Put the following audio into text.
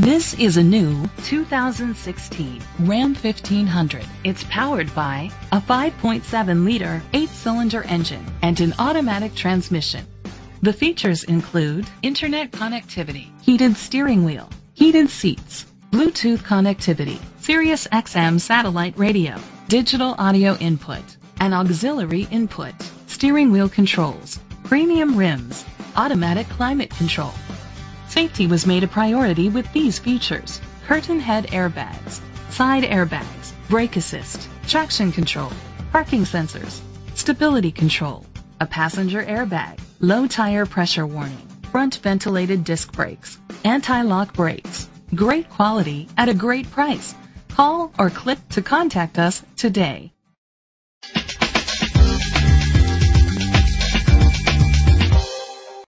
This is a new 2016 Ram 1500. It's powered by a 5.7-liter, eight-cylinder engine and an automatic transmission. The features include internet connectivity, heated steering wheel, heated seats, Bluetooth connectivity, Sirius XM satellite radio, digital audio input, an auxiliary input, steering wheel controls, premium rims, automatic climate control, Safety was made a priority with these features. Curtain head airbags, side airbags, brake assist, traction control, parking sensors, stability control, a passenger airbag, low tire pressure warning, front ventilated disc brakes, anti-lock brakes. Great quality at a great price. Call or click to contact us today.